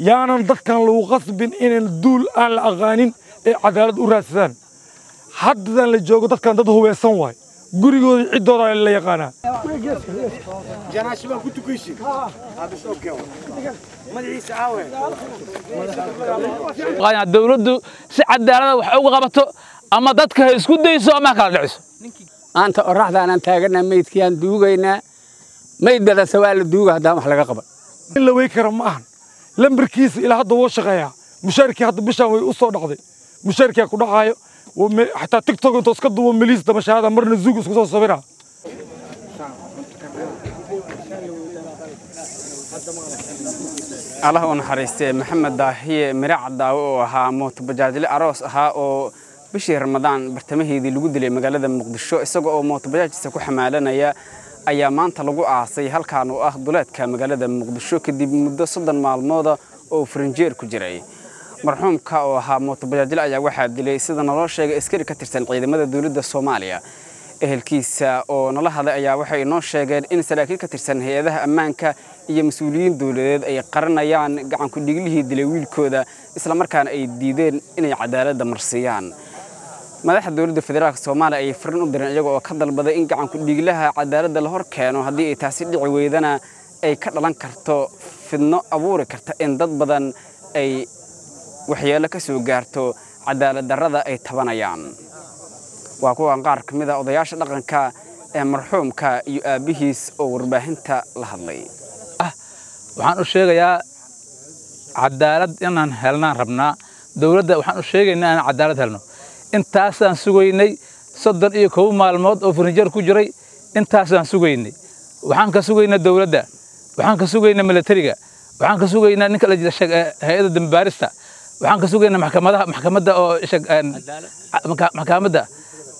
yaanan dadkan lagu qasbin inaan duul aan la aqaanin ee cadaalad u raadsadaan. Haddadan la joogo dadkan dad hubaysan waay. Gurigooda ciddooda la yaqaanaa dawladdu si cadaalada wax uga qabato ama dadka ha isku dayso ama ha kala dhiciso. Maanta oraxdaanaan taaganaa meydkiaan duugaynaa meyd dhalase waa la duuga haddaan wax laga qaban. In la wey kara ma ahan lambarkiisa ilaa hadda wuu shaqeeyaa mushaarkii hadda bishaan way u soo dhacday mushaarkiyaa ku dhacaayo xataa tiktok intuu iska duubo miliis dabashaada marna zuug isku soo sabira allah u naxariistee maxamed daahiye miraca daawo oo ahaa mootobajaajle aroos ahaa oo bishii ramadaan bartamaheedii lagu dilay magaalada muqdisho isaga oo mootobajaajkiisa ku xamaalanaya ayaa maanta lagu aasay halkan oo ah duleedka magaalada muqdisho kadib muddo soddon maalmooda oo farinjeer ku jiray marxuumka oo ahaa mootobajaajle ayaa waxaa dilay sida naloo sheegay askari ka tirsan ciidamada dowladda soomaaliya ehelkiisa oo nala hadlay ayaa waxay inoo sheegeen in saraakiil ka tirsan hay-adaha ammaanka iyo mas-uuliyiin dowladeed ay qaranayaan gacanku dhiglihii dilay wiilkooda islamarkaana ay diideen inay cadaaladda marsiiyaan madaxda dowladda federaalk soomaaliya ayay farin u direen iyaga oo ka dalbaday in gacanku dhiglaha cadaaladda la hor keeno haddii ay taasi dhici weydana ay ka dhalan karto fidno abuuri karta in dad badan ay waxyeello ka soo gaarto cadaalad darrada ay tabanayaan. Waa kuwan qaar ka mid a odayaasha dhaqanka ee marxuumka iyo aabbihiis oo warbaahinta la hadlay. Waxaan u sheegayaa cadaalad inaan helnaan rabnaa. Dowladda waxaan u sheegaynaa inaan cadaalad helno intaasaan sugaynay soddon iyo kow maalmood oo farinjeer ku jiray intaasaan sugaynay. Waxaan ka sugaynaa dowladda waxaan ka sugaynaa militariga waxaan ka sugaynaa ninka la jira hay'adda dambaarista waxaan ka sugaynaa maxkamadaha maxkamadda oo maxkamadda.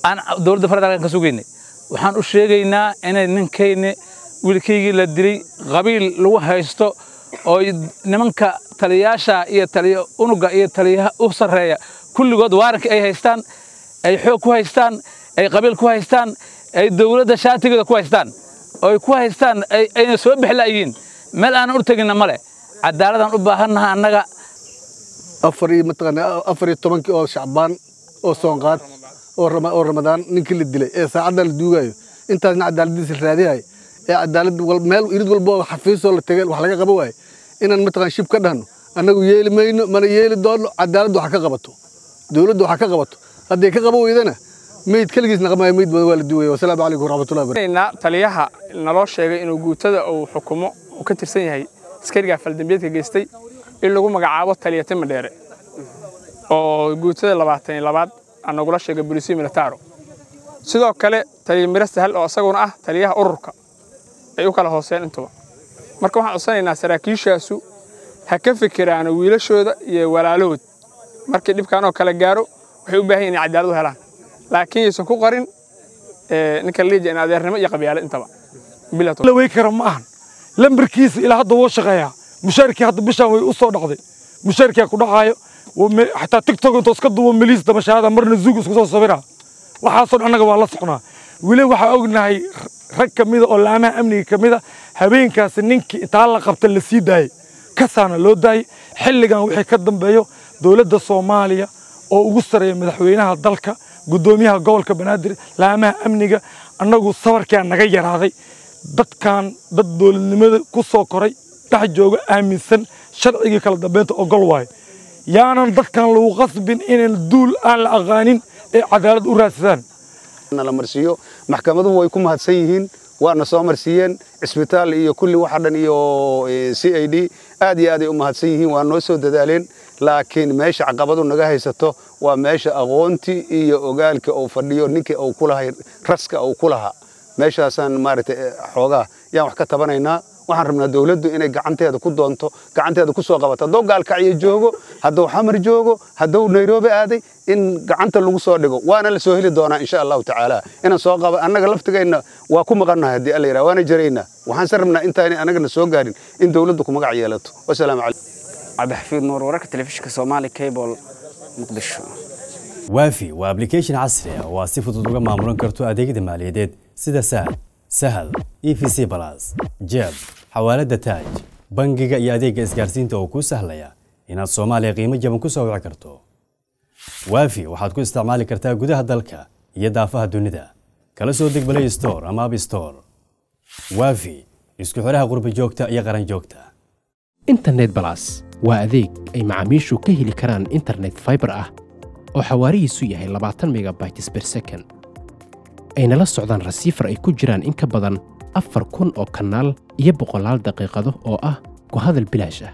Aan dowladda federaalkan ka sugaynay. Waxaan u sheegaynaa inay ninkayni wiilkaygii la dilay qabiil lagu haysto oo nimanka taliyaasha iyo taliya unuga iyo taliyaha u sarreeya kulligood waaranka ay haystaan ay xoog ku haystaan ay qabiil ku haystaan ay dowladda shaatigeeda ku haystaan oo ay ku haystaan ayna soo bixlaayihiin meel aanan u teginna male cadaaladaan u baahannaha annaga. Afar iyo tobankii oo shacbaan oo soonqaad oo ramadaan ninkii la dilay ee saacadda la duugayo intaasna cadaaladiisa la raadiyahay ee cadaalad meel irid walba oo xafiisoo la tegay wax laga qaba waaye inaan mataqaan shib ka dhahno. Annagu yeeli mayno mana yeeli doonno cadaaladdu wax ka qabato dowladdu wax ka qabato hadday ka qaba weydana meyd keligiis naqmaayo meyd badan waa la duwaya wasalaamu calaykum waraxmatullahi barakatuh taliyaha naloo sheegay inuu guutada uu xukumo uu ka tirsan yahay askariga faldambiyeedka geystay in lagu magacaabo taliya timadheere oo guutada labaatan iyo labaad aan nagula sheegay bolisiyo militaro sidoo kale taliya miro sahal oo isaguna ah taliyaha ururka ay u kala hooseen intuba marka waxaan codsanaynaa saraakiishaasu ha ka fikiraano wiilashooda iyo walaalahood markii dhibkan oo kale gaaro waxay u baahan yihiin inay cadaalad u helaan. Laakiin yaysan ku qarin ninka liija in adeernimo iyo qabyaale intaba. Wey kara ma ahan. Lambarkiisa ilaa hadda wuu shaqeeyaa. Mushaarkii hadda bishaan way u soo dhacday mushaarkiyaa ku dhacaayo xataa tiktok intuu iska duubo miliis dabashaada marna zuug isku soo sabira. Waxaasoo dhan annaga waa la socnaa. Weli waxaa ognahay rag ka mida oo laamaha amniga ka mida habeenkaasi ninkii intaa la qabta la sii daayey kasaana loo daayey xilligan wixii ka dambeeyo dowladda soomaaliya oo ugu sareeya madaxweynaha dalka guddoomiyaha gobolka banaadir laamaha amniga annagu sabarkaa naga yaraaday. Dadkan dad dowladnimada ku soo koray dhex jooga aaminsan sharcigii kala dambeynta ogol waayo yaanan dadkan lagu qasbin inaan duul aan la aqaanin ee cadaalad u raadsadaan. Marsiiyo maxkamaduhu way ku mahadsan yihiin waana soo marsiiyeen cisbitaal iyo kulli waxa dhan iyo c i d aad iyo aaday u mahadsan yihiin waa noo soo dadaaleen. Laakiin meesha caqabadu naga haysato waa meesha aqoontii iyo ogaalka uu fadhiyo ninkii uu ku lahay raska uu ku lahaa. Meeshaasaan maaragtay xoogaa yaan wax ka tabanaynaa waxaan rabnaa dawladdu inay gacanteeda ku doonto gacanteeda ku soo qabato. Hadduu gaalkacyo joogo hadduu xamar joogo hadduu nairobi aaday in gacanta lagu soo dhigo. Waana la soo heli doonaa insha allahu tacaala. Inaan soo qaba annaga laftigeenna waa ku maqannahay haddii alla yidhaha waana jaraynaa waxaan se rabnaa intaanay annagana soo gaarin in dawladdu ku magac yeelato. Wasalaamu calaykum cabdixafiid nuur wararka telefishinka soomaali cable muqdisho. Waafi waa application casri ah oo aad si fudud uga maamulan karto adeegyada maaliyadeed sida sahal sahal e v c balas jeeb xawaalada taaj bangiga iyo adeegga isgaarsiinta oo kuu sahlaya inaad soomaaliya qiimo jaban ku soo wici karto waafi waxaad ku isticmaali kartaa gudaha dalka iyo daafaha dunida kala soo deg play store ama app store waafi isku xidhaha qurba joogta iyo qaran joogta internet balas waa adeeg ay macaamiishu ka heli karaan internet fiber ah oo xawaarihiisu yahay labaatan megabytes per second ayna la socdaan rasiifar ay ku jiraan in ka badan afar kun oo kanaal iyo boqolaal daqiiqado oo ah ku hadal bilaash ah